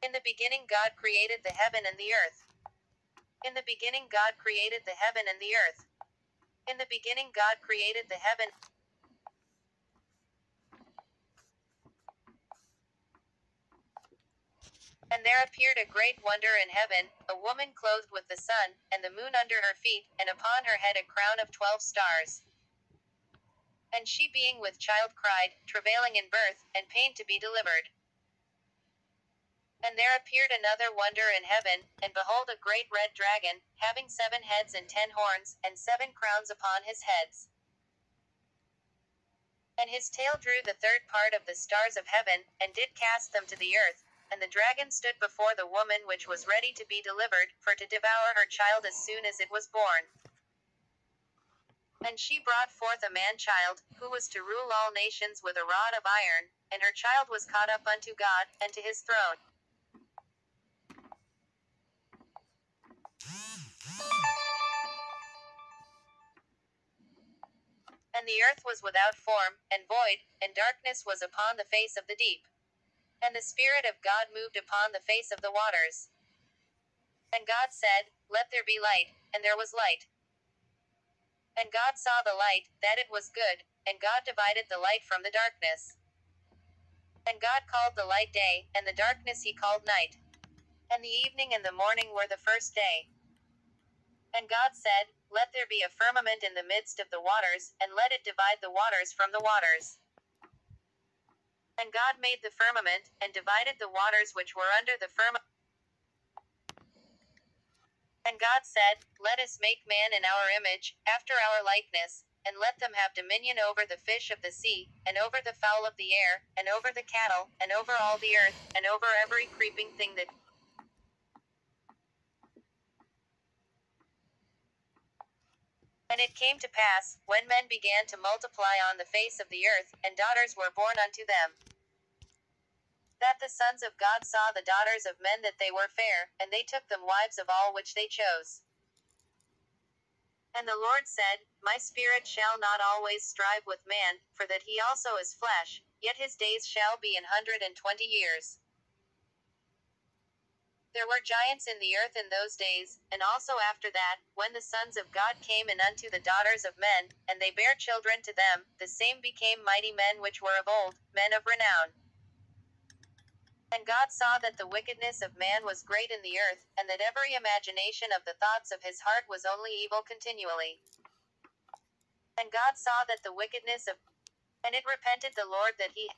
In the beginning, God created the heaven and the earth. In the beginning, God created the heaven and the earth. In the beginning, God created the heaven. And there appeared a great wonder in heaven, a woman clothed with the sun, and the moon under her feet, and upon her head a crown of twelve stars. And she being with child cried, travailing in birth, and pain to be delivered. And there appeared another wonder in heaven, and behold a great red dragon, having seven heads and ten horns, and seven crowns upon his heads. And his tail drew the third part of the stars of heaven, and did cast them to the earth. And the dragon stood before the woman which was ready to be delivered, for to devour her child as soon as it was born. And she brought forth a man child, who was to rule all nations with a rod of iron, and her child was caught up unto God, and to his throne. And the earth was without form, and void, and darkness was upon the face of the deep. And the Spirit of God moved upon the face of the waters. And God said, Let there be light, and there was light. And God saw the light, that it was good, and God divided the light from the darkness. And God called the light day, and the darkness he called night. And the evening and the morning were the first day. And God said, Let there be a firmament in the midst of the waters, and let it divide the waters from the waters. And God made the firmament, and divided the waters which were under the firmament. And God said, Let us make man in our image, after our likeness, and let them have dominion over the fish of the sea, and over the fowl of the air, and over the cattle, and over all the earth, and over every creeping thing that And it came to pass, when men began to multiply on the face of the earth, and daughters were born unto them, that the sons of God saw the daughters of men that they were fair, and they took them wives of all which they chose. And the Lord said, My spirit shall not always strive with man, for that he also is flesh, yet his days shall be an hundred and twenty years. There were giants in the earth in those days, and also after that, when the sons of God came in unto the daughters of men, and they bare children to them, the same became mighty men which were of old, men of renown. And God saw that the wickedness of man was great in the earth, and that every imagination of the thoughts of his heart was only evil continually. And God saw that the wickedness of and it repented the Lord that he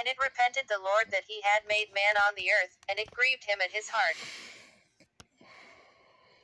And it repented the Lord that he had made man on the earth, and it grieved him at his heart.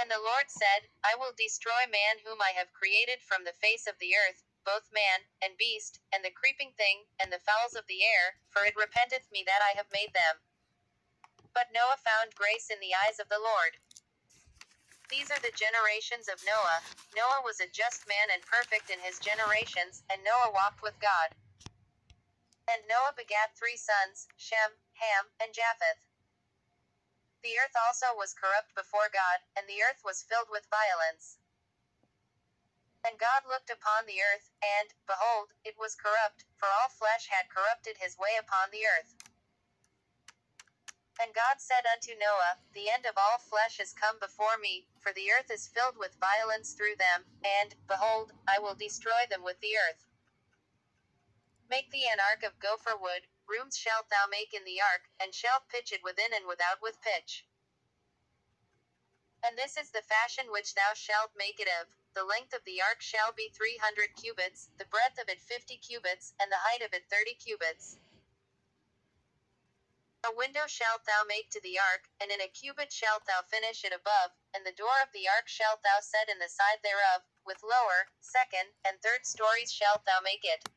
And the Lord said, I will destroy man whom I have created from the face of the earth, both man, and beast, and the creeping thing, and the fowls of the air, for it repenteth me that I have made them. But Noah found grace in the eyes of the Lord. These are the generations of Noah. Noah was a just man and perfect in his generations, and Noah walked with God. And Noah begat three sons, Shem, Ham, and Japheth. The earth also was corrupt before God, and the earth was filled with violence. And God looked upon the earth, and, behold, it was corrupt, for all flesh had corrupted his way upon the earth. And God said unto Noah, The end of all flesh is come before me, for the earth is filled with violence through them, and, behold, I will destroy them with the earth. Make thee an ark of gopher wood, rooms shalt thou make in the ark, and shalt pitch it within and without with pitch. And this is the fashion which thou shalt make it of. The length of the ark shall be three hundred cubits, the breadth of it fifty cubits, and the height of it thirty cubits. A window shalt thou make to the ark, and in a cubit shalt thou finish it above, and the door of the ark shalt thou set in the side thereof, with lower, second, and third stories shalt thou make it.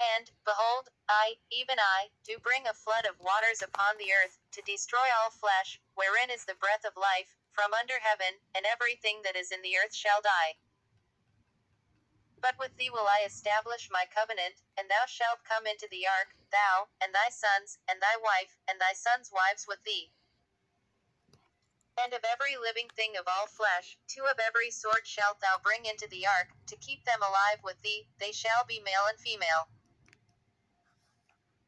And, behold, I, even I, do bring a flood of waters upon the earth, to destroy all flesh, wherein is the breath of life, from under heaven, and everything that is in the earth shall die. But with thee will I establish my covenant, and thou shalt come into the ark, thou, and thy sons, and thy wife, and thy sons' wives with thee. And of every living thing of all flesh, two of every sort shalt thou bring into the ark, to keep them alive with thee, they shall be male and female.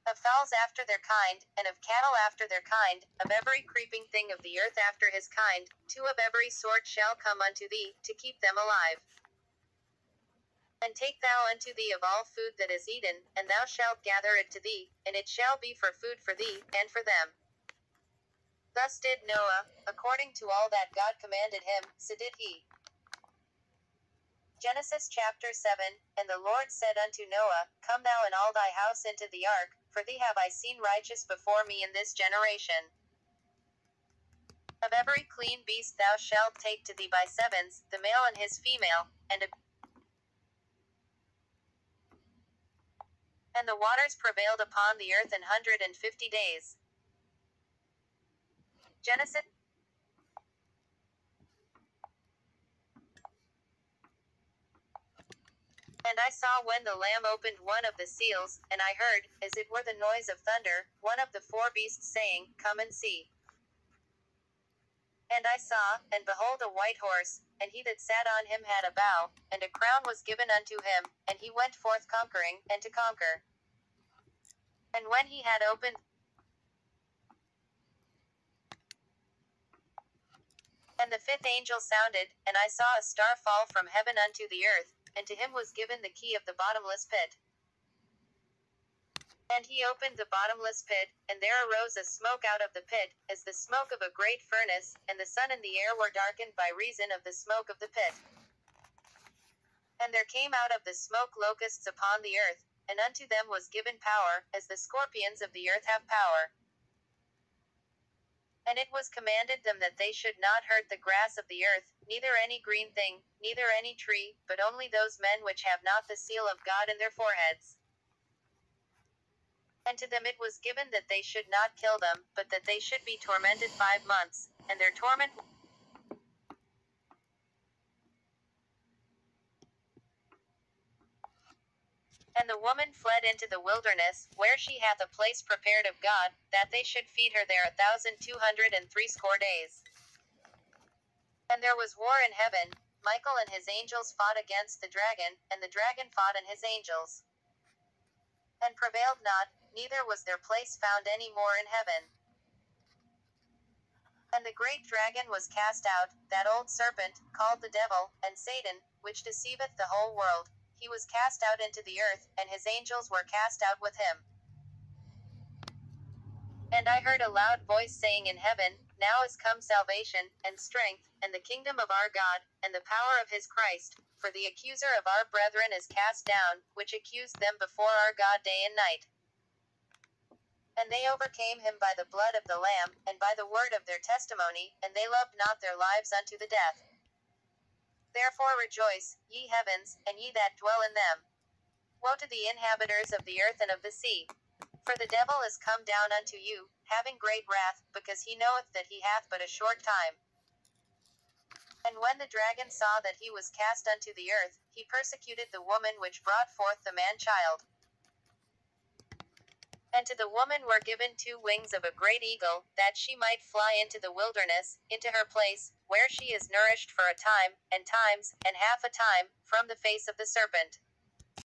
Of fowls after their kind, and of cattle after their kind, of every creeping thing of the earth after his kind, two of every sort shall come unto thee, to keep them alive. And take thou unto thee of all food that is eaten, and thou shalt gather it to thee, and it shall be for food for thee, and for them. Thus did Noah, according to all that God commanded him, so did he. Genesis chapter 7 And the Lord said unto Noah, Come thou and all thy house into the ark, for thee have I seen righteous before me in this generation. Of every clean beast thou shalt take to thee by sevens, the male and his female, and a And the waters prevailed upon the earth an hundred and fifty days. Genesis And I saw when the Lamb opened one of the seals, and I heard, as it were the noise of thunder, one of the four beasts saying, Come and see. And I saw, and behold a white horse, and he that sat on him had a bow, and a crown was given unto him, and he went forth conquering, and to conquer. And when he had opened, and the fifth angel sounded, and I saw a star fall from heaven unto the earth, and to him was given the key of the bottomless pit. And he opened the bottomless pit, and there arose a smoke out of the pit, as the smoke of a great furnace, and the sun and the air were darkened by reason of the smoke of the pit. And there came out of the smoke locusts upon the earth, and unto them was given power, as the scorpions of the earth have power. And it was commanded them that they should not hurt the grass of the earth, neither any green thing, neither any tree, but only those men which have not the seal of God in their foreheads. And to them it was given that they should not kill them, but that they should be tormented five months, and their torment And the woman fled into the wilderness, where she hath a place prepared of God, that they should feed her there a thousand two hundred and threescore days. And there was war in heaven, Michael and his angels fought against the dragon, and the dragon fought and his angels. And prevailed not, neither was their place found any more in heaven. And the great dragon was cast out, that old serpent, called the devil, and Satan, which deceiveth the whole world he was cast out into the earth, and his angels were cast out with him. And I heard a loud voice saying in heaven, Now is come salvation, and strength, and the kingdom of our God, and the power of his Christ. For the accuser of our brethren is cast down, which accused them before our God day and night. And they overcame him by the blood of the Lamb, and by the word of their testimony, and they loved not their lives unto the death. Therefore rejoice, ye heavens, and ye that dwell in them. Woe to the inhabitants of the earth and of the sea! For the devil is come down unto you, having great wrath, because he knoweth that he hath but a short time. And when the dragon saw that he was cast unto the earth, he persecuted the woman which brought forth the man child. And to the woman were given two wings of a great eagle, that she might fly into the wilderness, into her place, where she is nourished for a time, and times, and half a time, from the face of the serpent.